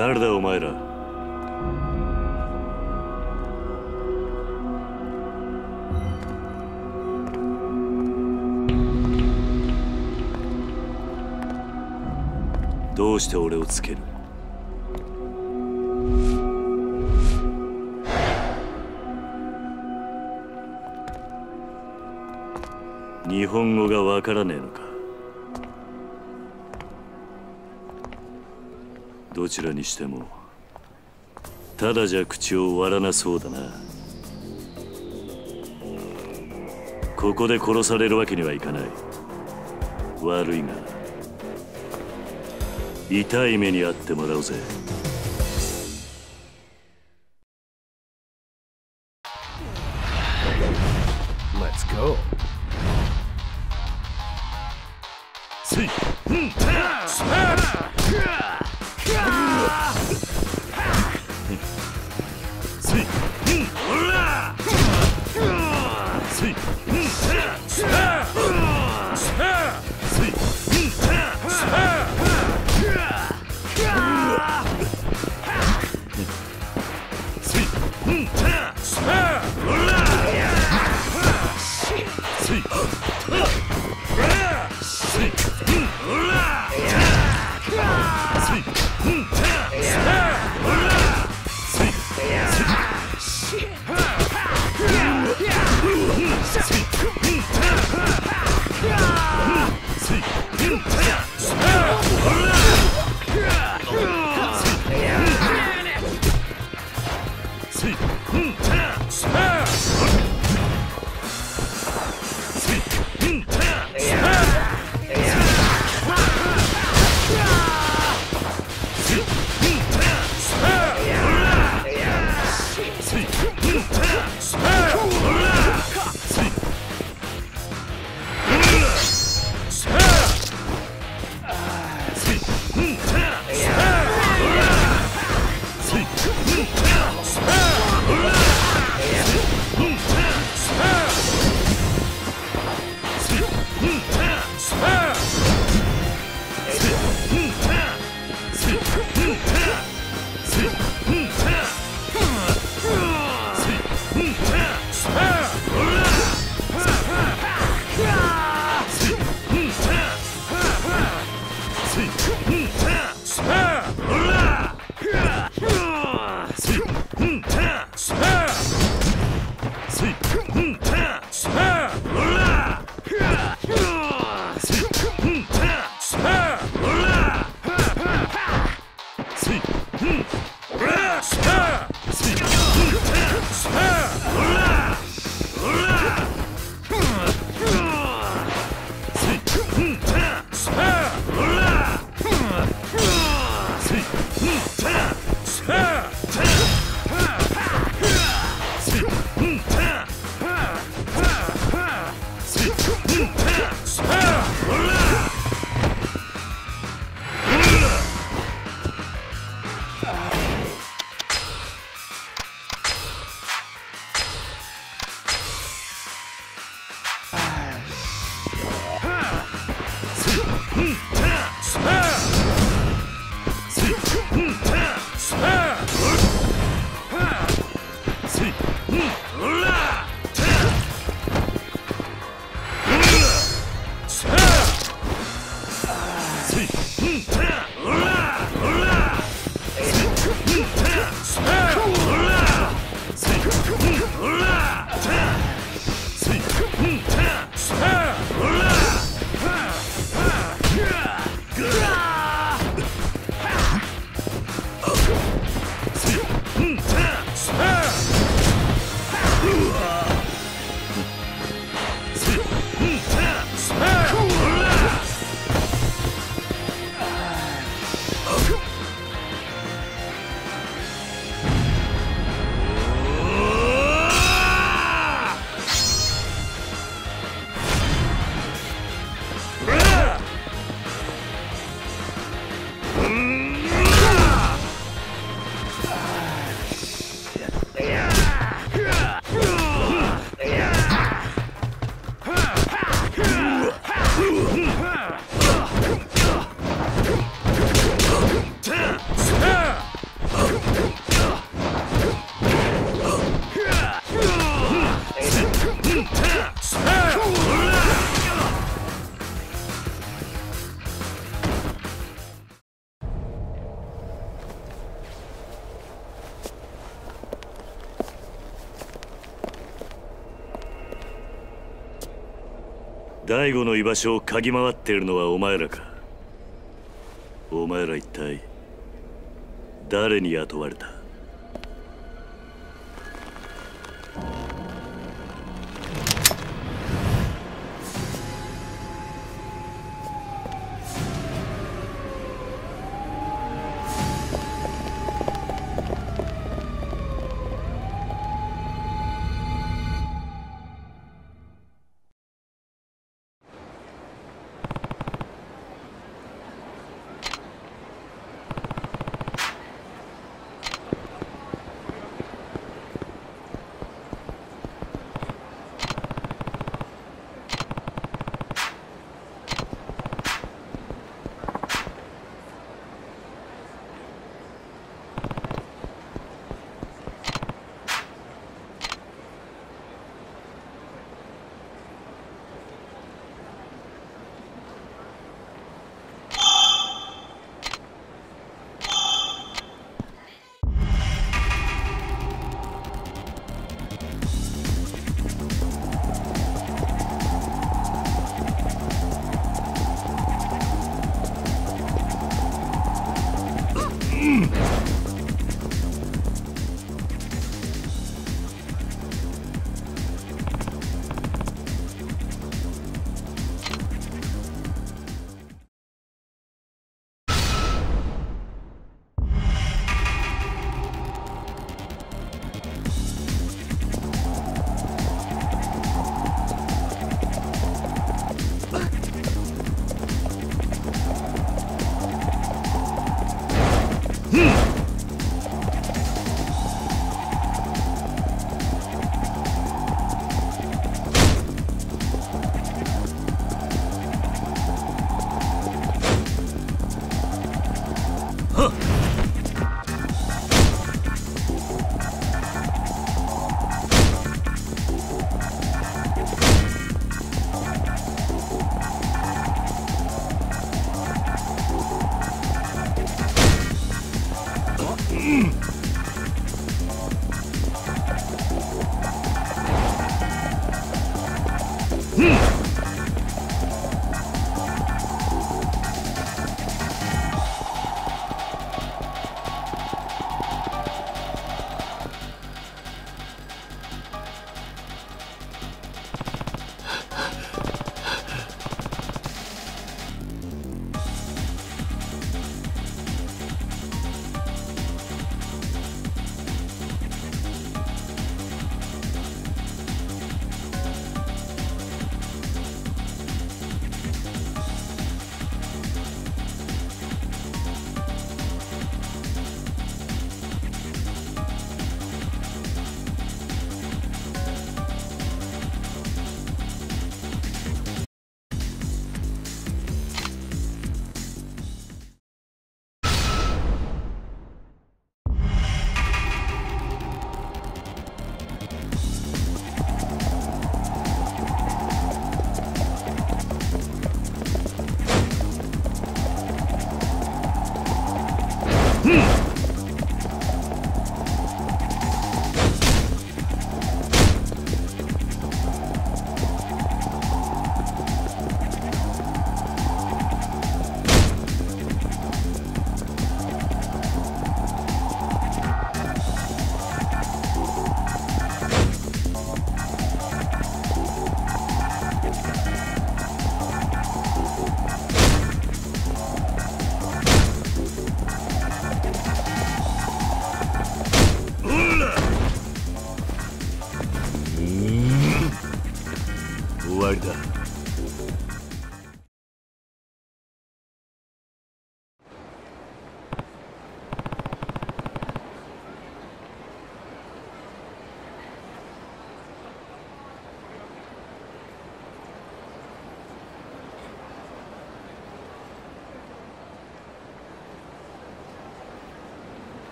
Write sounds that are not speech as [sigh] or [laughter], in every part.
誰だお前ら？どうして俺をつける？日本語がわからねえのか？ちらにしても。ただじゃ口を割らなそうだな。ここで殺されるわけにはいかない。悪いが痛い目に遭ってもらうぜ。大悟の居場所を嗅ぎ回っているのはお前らか。お前ら一体誰に雇われた？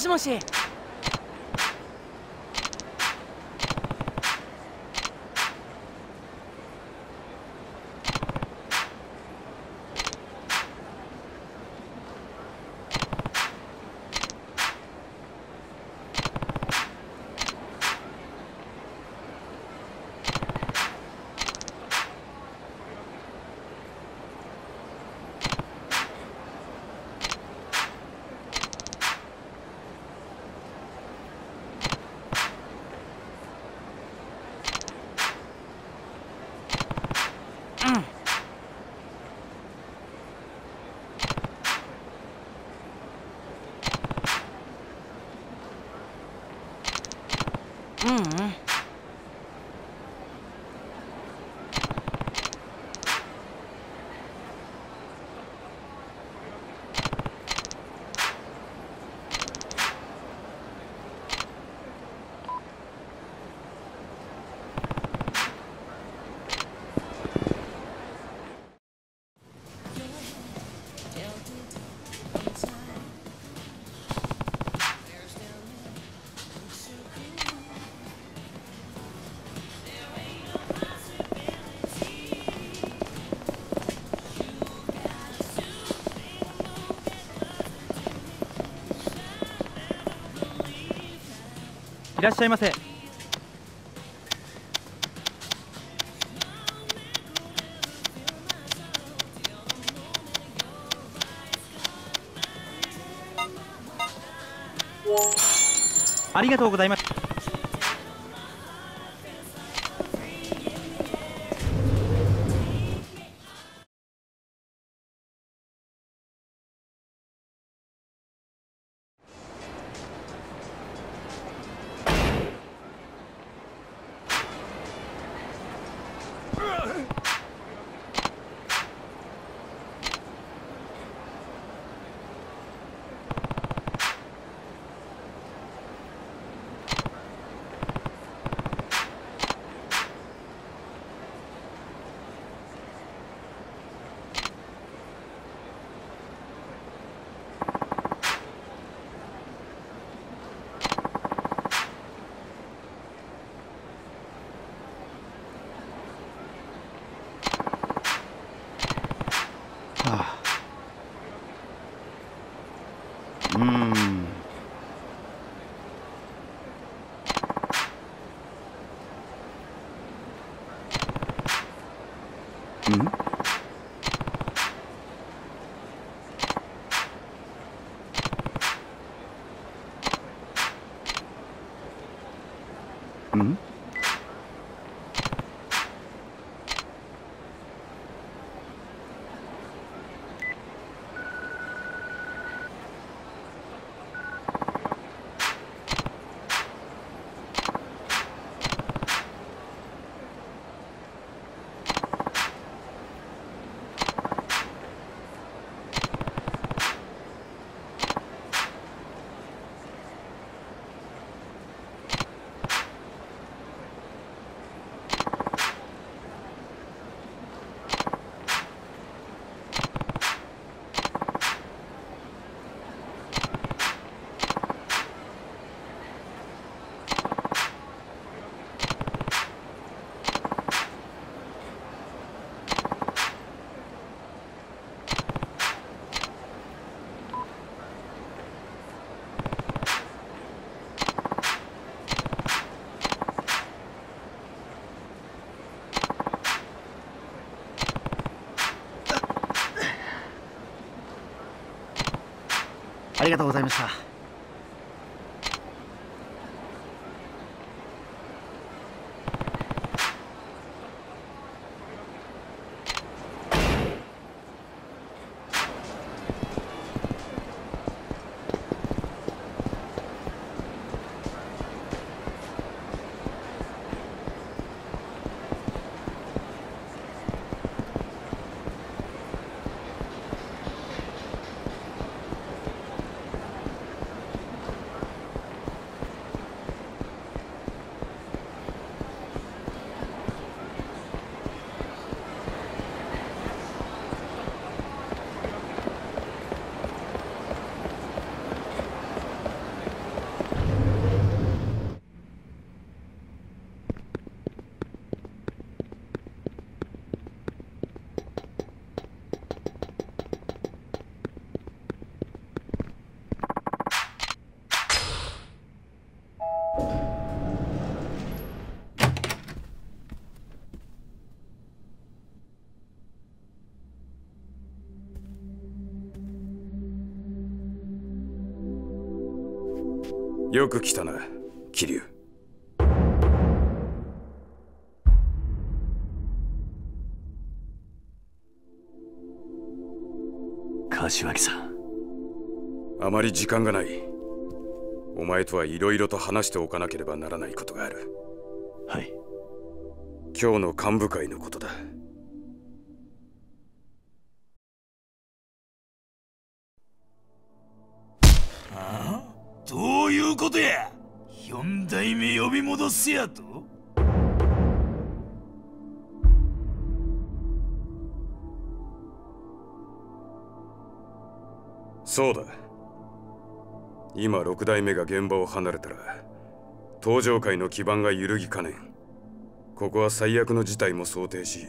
もしもし。ういらっしゃいませありがとうございます Ah. ありがとうございました。よく来たな桐生。柏木さん。あまり時間がない。お前とはいろいろと話しておかなければならないことがある。はい。今日の幹部会のことだことや。四代目呼び戻せやと。そうだ。今六代目が現場を離れたら登場界の基盤が揺るぎかねん。ここは最悪の事態も想定し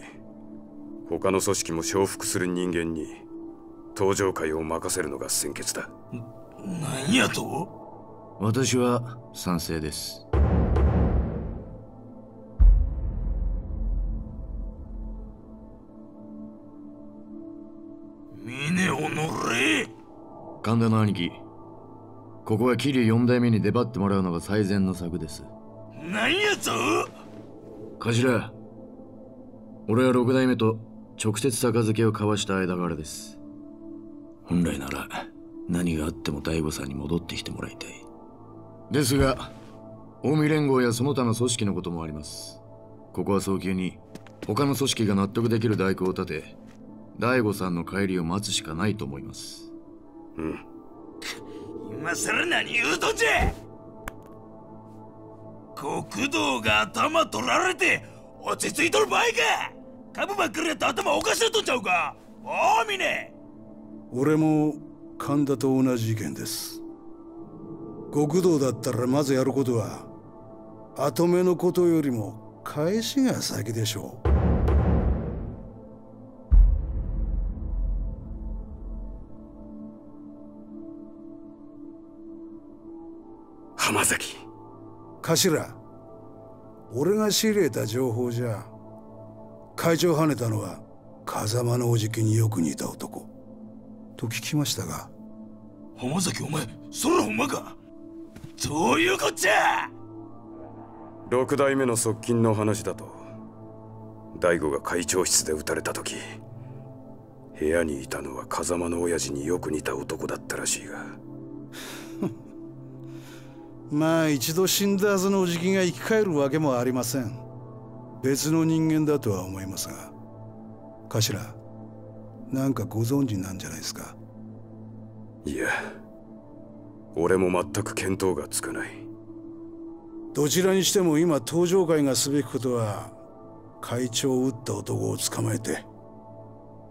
他の組織も承服する人間に登場界を任せるのが先決だ。何やと？私は賛成です。峰おのれ神田の兄貴ここは桐生4代目に出張ってもらうのが最善の策です。何やと頭俺は6代目と直接杯を交わした間柄です。本来なら何があっても大悟さんに戻ってきてもらいたいですが近江連合やその他の組織のこともあります。ここは早急に他の組織が納得できる代行を立て大悟さんの帰りを待つしかないと思います。うん今さら何言うとんじゃ。国道が頭取られて落ち着いとる場合か。株ばっかりやって頭おかしなとんちゃうか。おお峰。俺も神田と同じ意見です極道だったらまずやることは後目のことよりも返しが先でしょう。浜崎。頭俺が仕入れた情報じゃ会長跳ねたのは風間のおじきによく似た男。と聞きましたが。浜崎お前それほんまか？どういうこっちゃ?六代目の側近の話だと。大悟が会長室で撃たれた時部屋にいたのは風間の親父によく似た男だったらしいが。[laughs] まあ一度死んだはずのおじきが生き返るわけもありません。別の人間だとは思いますが。頭なんかご存知なんじゃないですか？いや俺も全く見当がつかない。どちらにしても今登場会がすべきことは会長を撃った男を捕まえて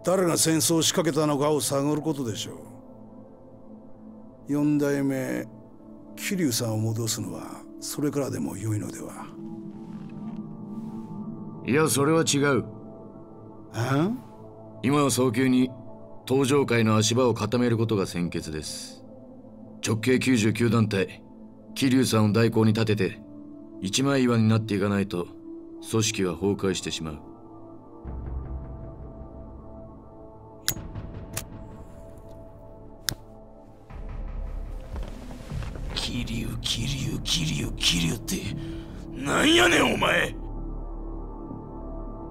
誰が戦争を仕掛けたのかを探ることでしょう。四代目桐生さんを戻すのはそれからでも良いのでは。いやそれは違う。あ今は早急に登場界の足場を固めることが先決です直径99団体桐生さんを代行に立てて一枚岩になっていかないと組織は崩壊してしまう。桐生桐生桐生桐生ってなんやねんお前。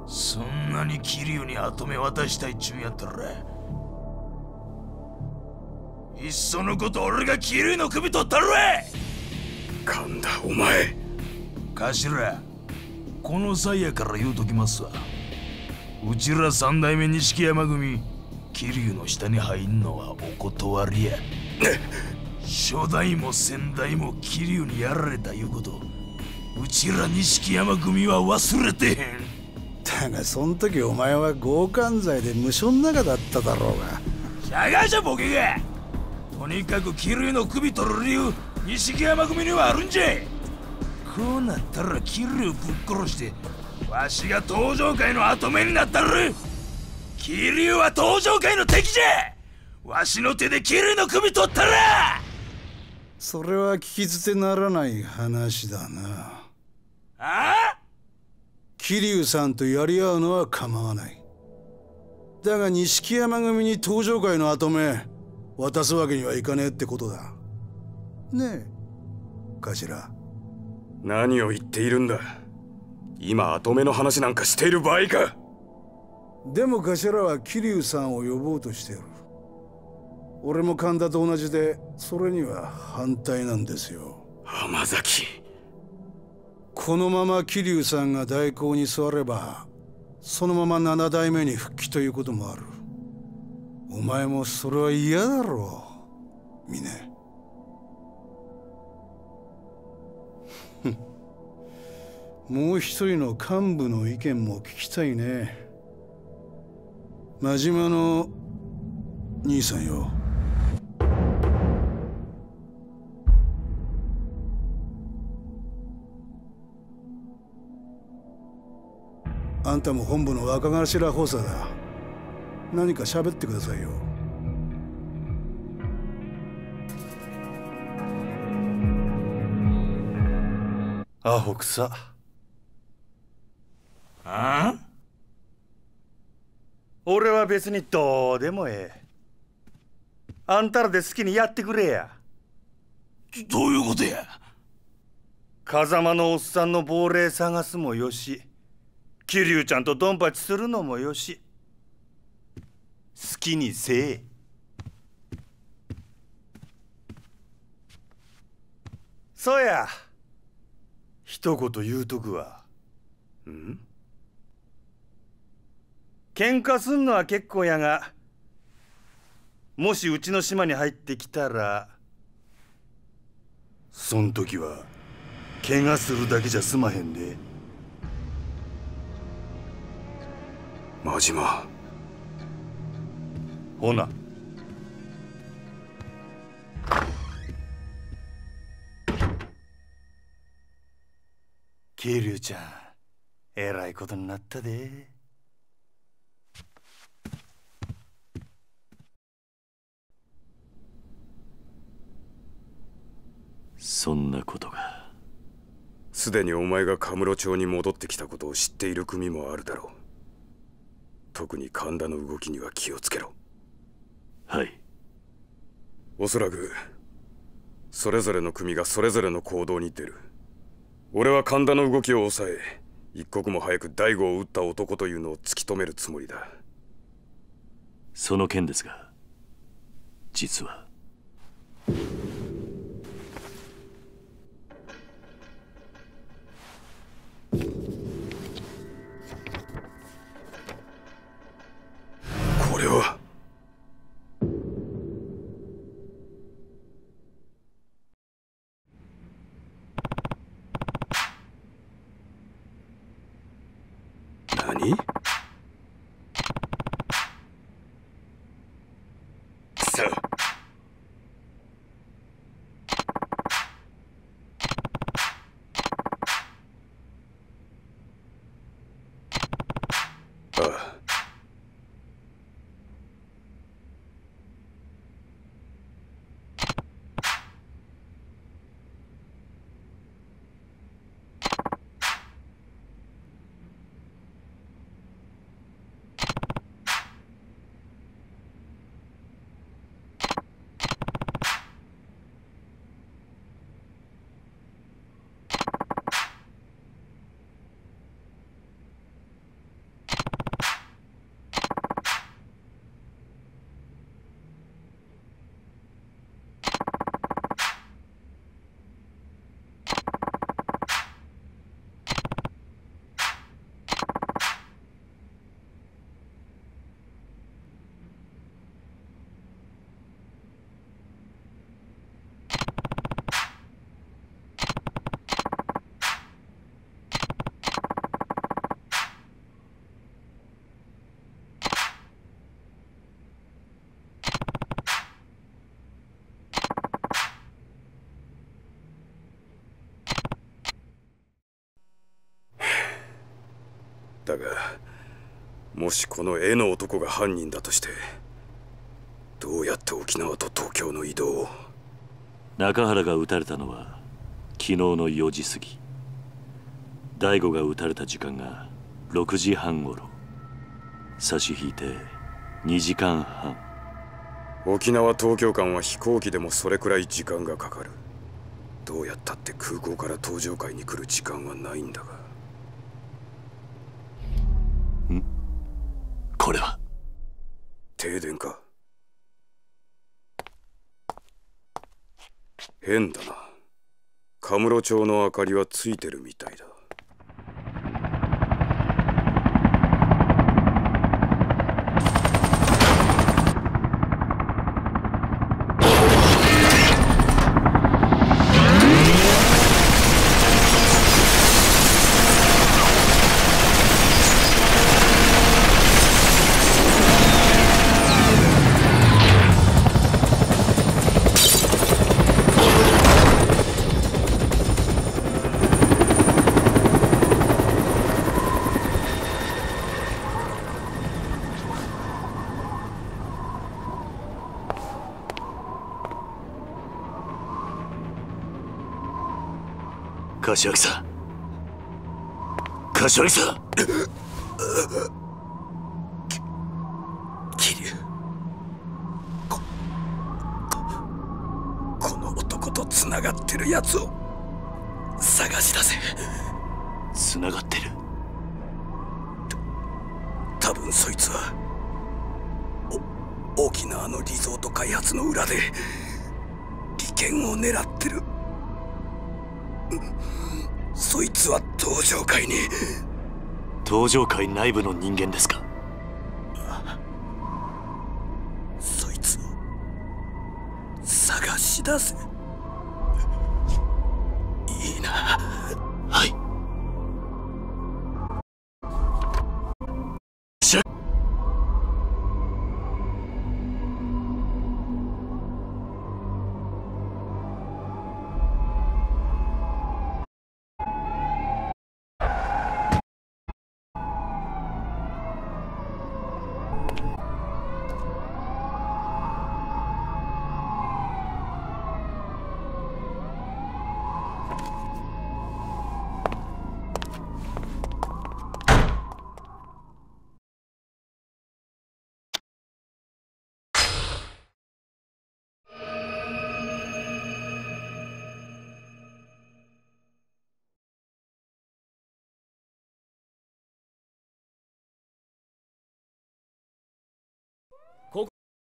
そんなに桐生に後目渡したいっちゅうんやったらいっそのこと俺が桐生の首取ったるわ神田お前。頭この際やから言うときますわ。うちら三代目錦山組桐生の下に入んのはお断りや。初代も先代も桐生にやられたいうことうちら錦山組は忘れてへん。だがそん時お前は強姦罪で無所の中だっただろうが。しゃがじゃボケが。とにかく桐生の首取る理由錦山組にはあるんじゃこうなったら桐生ぶっ殺してわしが登場界の跡目になったる。桐生は登場界の敵じゃ。わしの手で桐生の首取ったら。それは聞き捨てならない話だな。あ？あ桐生さんとやり合うのは構わない。だが錦山組に登場界の跡目渡すわけにはいかねえってことだ。ねえ頭。何を言っているんだ。今後目の話なんかしている場合か。でも頭は桐生さんを呼ぼうとしてる。俺も神田と同じでそれには反対なんですよ。浜崎。このまま桐生さんが代行に座ればそのまま七代目に復帰ということもあるお前もそれは嫌だろう峰。もう一人の幹部の意見も聞きたいね。真島の兄さんよ。あんたも本部の若頭補佐だ。何か喋ってくださいよ。アホくさ。あ俺は別にどうでもええ。あんたらで好きにやってくれや。どういうことや？風間のおっさんの亡霊探すもよし。桐生ちゃんとドンパチするのもよし好きにせえ。そうや。一言言うとくわ。ん？喧嘩すんのは結構やが。もしうちの島に入ってきたらそん時は怪我するだけじゃ済まへんで。真島。ほな桐生ちゃんえらいことになったで。そんなことが。すでにお前がカムロ町に戻ってきたことを知っている組もあるだろう。特に神田の動きには気をつけろ。はい。おそらくそれぞれの組がそれぞれの行動に出る。俺は神田の動きを抑え一刻も早く大悟を撃った男というのを突き止めるつもりだ。その件ですが実はだがもしこの絵の男が犯人だとしてどうやって沖縄と東京の移動を？中原が撃たれたのは昨日の4時過ぎ。大悟が撃たれた時間が6時半ごろ差し引いて2時間半。沖縄東京間は飛行機でもそれくらい時間がかかる。どうやったって空港から登場会に来る時間はないんだがこれは停電か変だな。カムロ町の明かりはついてるみたいだ処理さ上界内部の人間です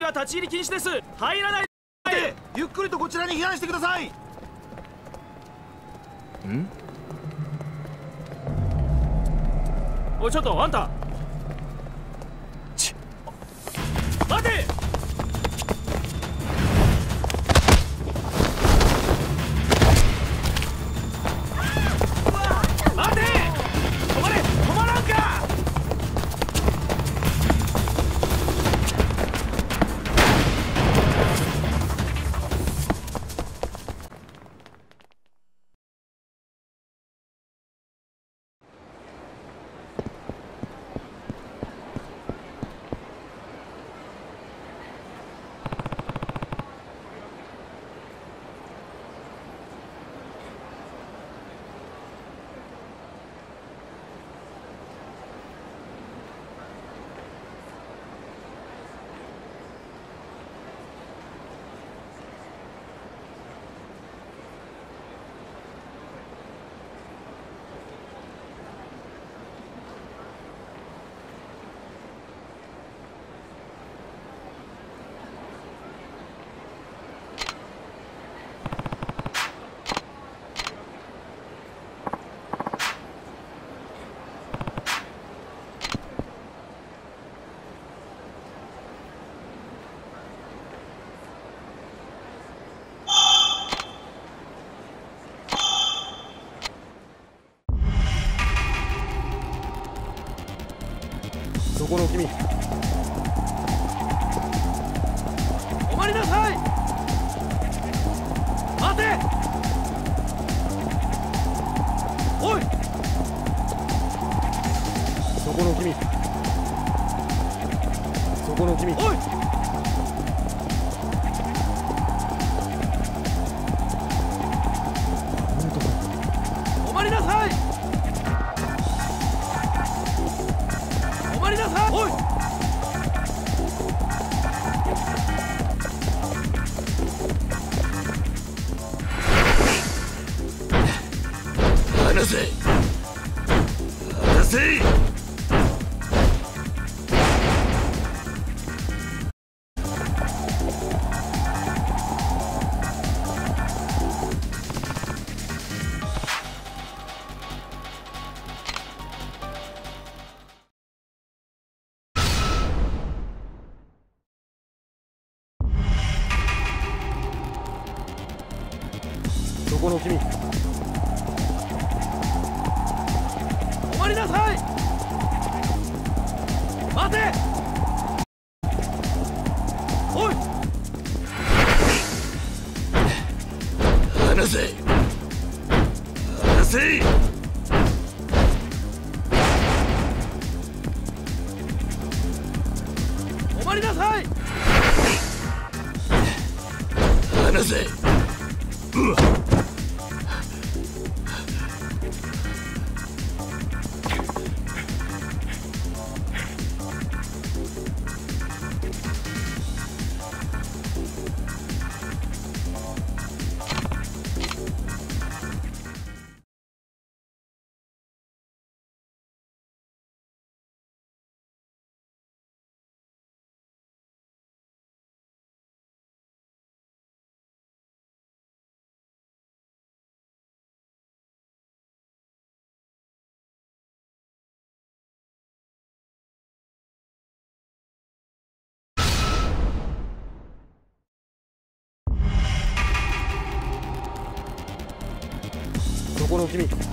は立ち入り禁止です。入らないで。ゆっくりとこちらに避難してください。ん？おいちょっとあんた。待て待てこの君君止まりなさい。待て。の君。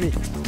楽しみ。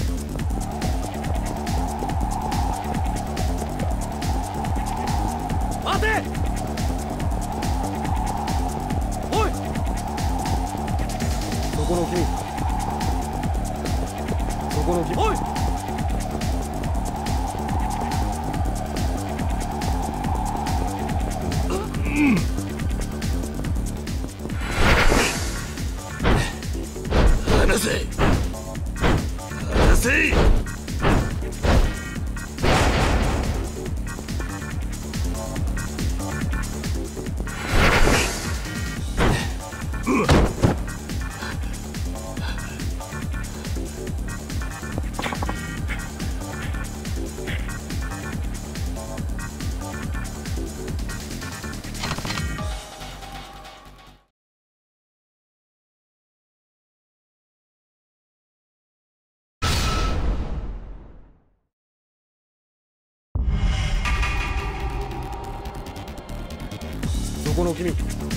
give me.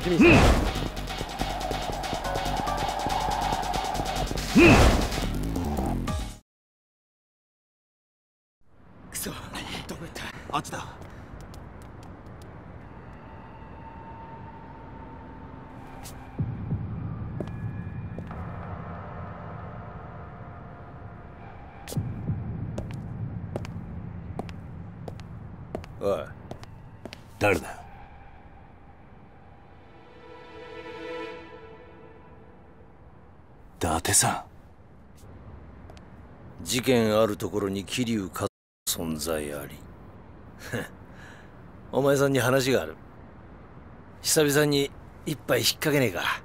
おきに、うん、おい誰だ？伊達さん。事件あるところに桐生か存在あり。[laughs] お前さんに話がある。久々に一杯引っ掛けねえか。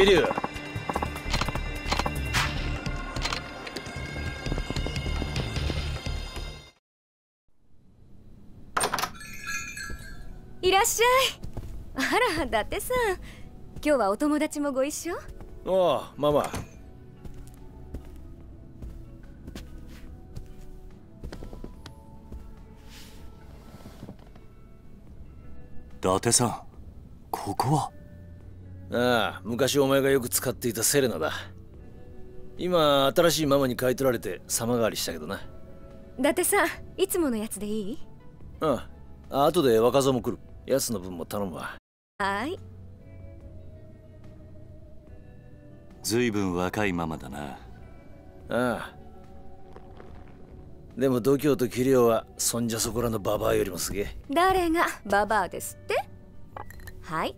桐生いらっしゃい。あら伊達さん。今日はお友達もご一緒？おうママ。伊達さんここは？ああ昔お前がよく使っていたセレナだ。今新しいママに買い取られて様変わりしたけどな。伊達さんいつものやつでいい？うん。あ後で若造も来る。奴の分も頼むわ。はい。ずいぶん若いママだな。ああ。でも度胸と器量はそんじゃそこらのババアよりもすげえ。誰がババアですって？はい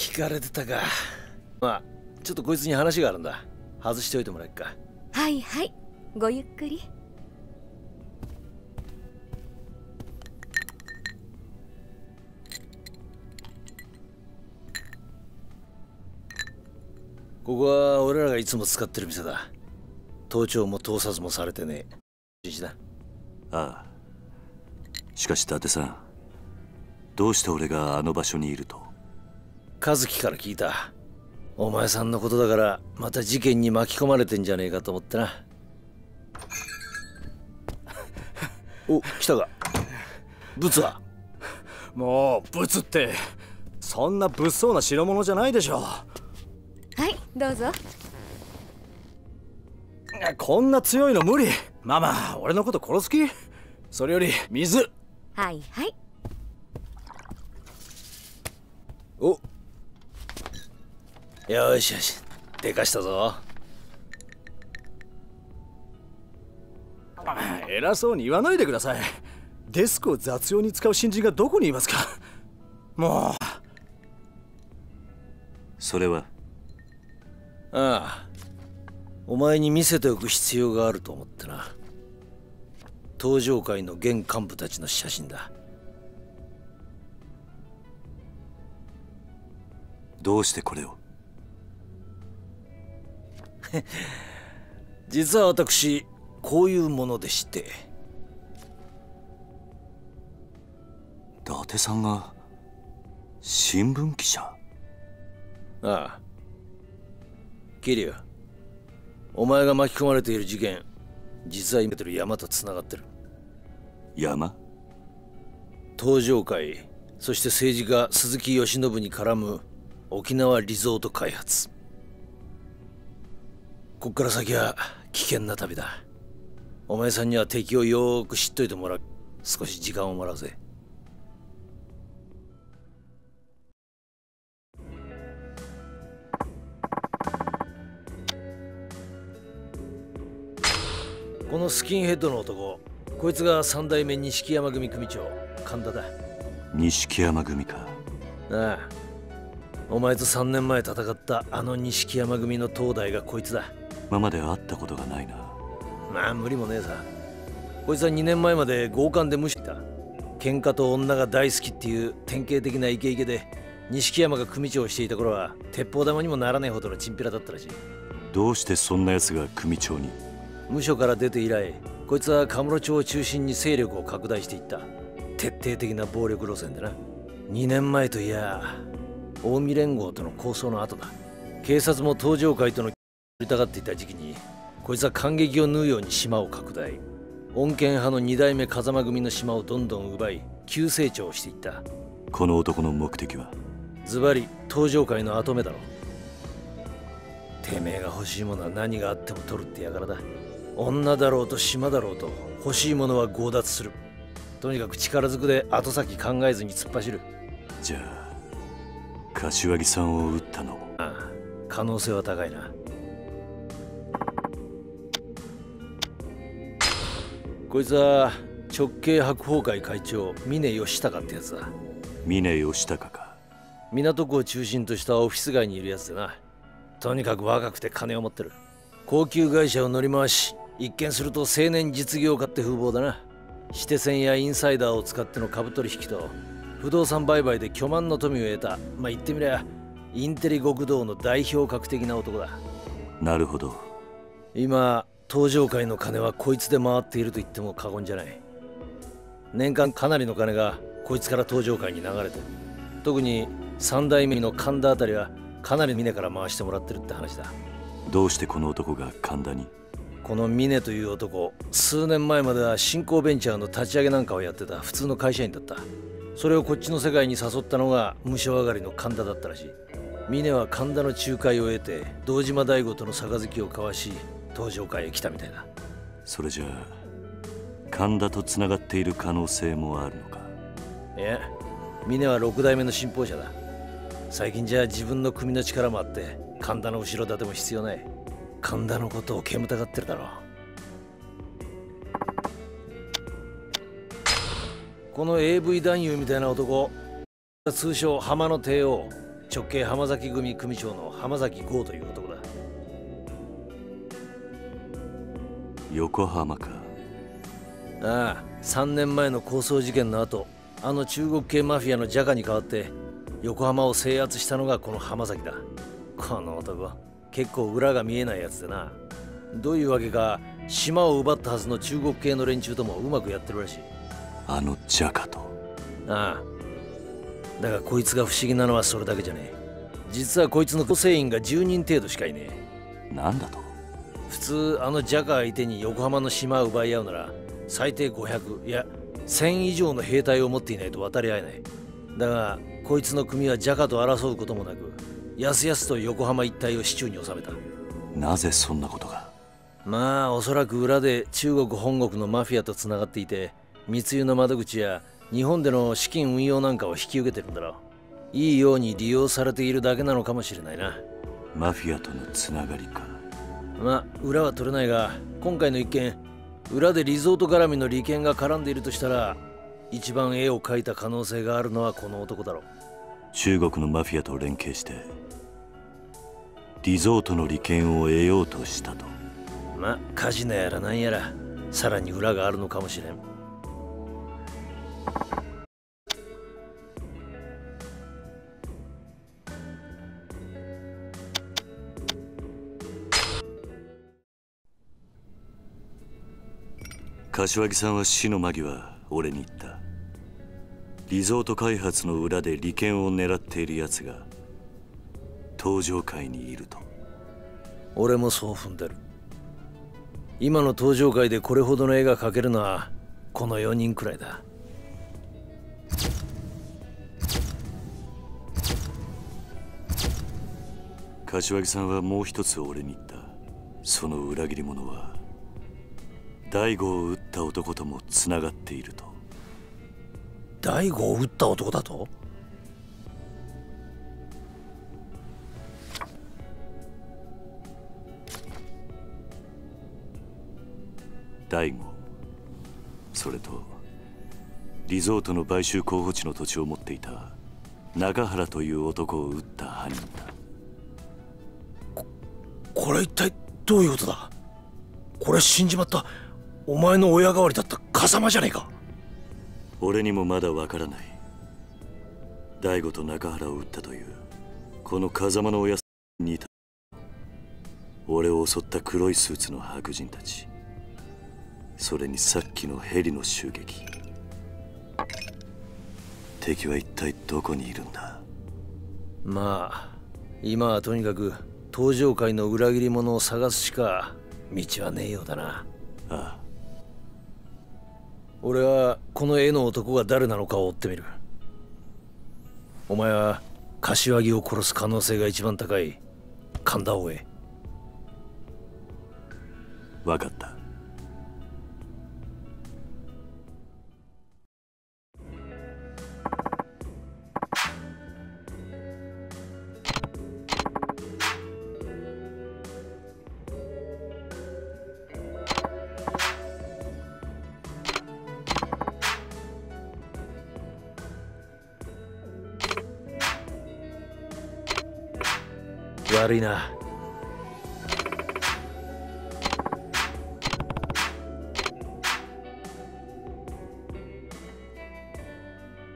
聞かれてたか。まあちょっとこいつに話があるんだ。外しておいてもらえっか。はいはい。ごゆっくり。ここは俺らがいつも使ってる店だ。盗聴も盗撮もされてねえ。だああ。しかし伊達さん。どうして俺があの場所にいると？和樹から聞いた。お前さんのことだからまた事件に巻き込まれてんじゃねえかと思ってな。お来たか。ブツは？もうブツってそんな物騒な代物じゃないでしょ。はいどうぞ。こんな強いの無理。ママ俺のこと殺す気？それより水。はいはい。およしよしでかしたぞ。偉そうに言わないでください。デスクを雑用に使う新人がどこにいますか？もう。それは？ああ。お前に見せておく必要があると思ってな。登場界の現幹部たちの写真だ。どうしてこれを？[laughs] 実は私こういうものでして。伊達さんが新聞記者。ああ。キリュウお前が巻き込まれている事件実は今てる山とつながってる。山？東上会そして政治家鈴木義信に絡む沖縄リゾート開発こっから先は危険な旅だ。お前さんには敵をよーく知っといてもらう。少し時間をもらうぜ。このスキンヘッドの男こいつが三代目錦山組組長神田だ。錦山組か。ああお前と3年前戦ったあの錦山組の東大がこいつだ今まで会ったことがないな。まあ無理もねえさ。こいつは2年前まで強姦で無視した。喧嘩と女が大好きっていう典型的なイケイケで錦山が組長をしていた頃は鉄砲玉にもならないほどのチンピラだったらしい。どうしてそんな奴が組長に？無所から出て以来こいつはカムロ町を中心に勢力を拡大していった。徹底的な暴力路線でな。2年前といや近江連合との抗争の後だ。警察も東上会との取りたがっていた時期にこいつは感激を縫うように島を拡大。穏健派の二代目風間組の島をどんどん奪い急成長していった。この男の目的は？ズバリ東上会の跡目だろてめえが欲しいものは何があっても取るってやからだ。女だろうと島だろうと欲しいものは強奪する。とにかく力ずくで後先考えずに突っ走る。じゃあ柏木さんを撃ったのも？ああ可能性は高いなこいつは直系白鵬会会長峰義孝ってやつだ。峰義孝か。港区を中心としたオフィス街にいるやつでな。とにかく若くて金を持ってる。高級会社を乗り回し一見すると青年実業家って風貌だな。指定線やインサイダーを使っての株取引と不動産売買で巨万の富を得た。まあ言ってみりゃインテリ極道の代表格的な男だ。なるほど。今東上界の金はこいつで回っていると言っても過言じゃない。年間かなりの金がこいつから東上界に流れてる特に三代目の神田あたりはかなり峰から回してもらってるって話だ。どうしてこの男が神田に？この峰という男数年前までは新興ベンチャーの立ち上げなんかをやってた普通の会社員だった。それをこっちの世界に誘ったのが無償上がりの神田だったらしい。峰は神田の仲介を得て堂島大吾との杯を交わし東上界へ来たみたいだそれじゃあ神田とつながっている可能性もあるのか？いや峰は六代目の信奉者だ。最近じゃ自分の組の力もあって神田の後ろ盾も必要ない。神田のことを煙たがってるだろう。この AV 男優みたいな男通称浜の帝王直系浜崎組組長の浜崎剛という男横浜か。ああ3年前の抗争事件の後あの中国系マフィアのジャカに代わって横浜を制圧したのがこの浜崎だ。この男結構裏が見えないやつでな。どういうわけか島を奪ったはずの中国系の連中ともうまくやってるらしい。あのジャカと。ああだがこいつが不思議なのはそれだけじゃねえ。実はこいつの構成員が10人程度しかいねえ。なんだと？普通あのジャカ相手に横浜の島を奪い合うなら最低500いや1000以上の兵隊を持っていないと渡り合えない。だがこいつの組はジャカと争うこともなくやすやすと横浜一帯を手中に収めた。なぜそんなことが？まあおそらく裏で中国本国のマフィアとつながっていて密輸の窓口や日本での資金運用なんかを引き受けてるんだろう。いいように利用されているだけなのかもしれないな。マフィアとのつながりかまあ裏は取れないが今回の一件裏でリゾート絡みの利権が絡んでいるとしたら一番絵を描いた可能性があるのはこの男だろう。中国のマフィアと連携してリゾートの利権を得ようとしたと。まあカジノやらなんやらさらに裏があるのかもしれん柏木さんは死の間際俺に言った。リゾート開発の裏で利権を狙っている奴が登場界にいると。俺もそう踏んでる。今の登場界でこれほどの絵が描けるのはこの4人くらいだ。柏木さんはもう一つ俺に言った。その裏切り者は大悟を撃った男ともつながっていると。大悟を撃った男だと？大悟それとリゾートの買収候補地の土地を持っていた中原という男を撃った犯人だ。これ一体どういうことだ？これ死んじまったお前の親代わりだった風間じゃねえか。俺にもまだわからない。大悟と中原を撃ったという。この風間の親にいた。俺を襲った黒いスーツの白人たち。それにさっきのヘリの襲撃。敵は一体どこにいるんだ？まあ今はとにかく登場界の裏切り者を探すしか道はねえようだな。ああ俺はこの絵の男が誰なのかを追ってみる。お前は柏木を殺す可能性が一番高い神田を追え分かった。悪いな。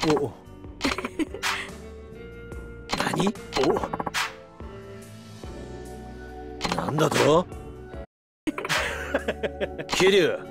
お [laughs] 何？お。なんだと？[laughs] 桐生。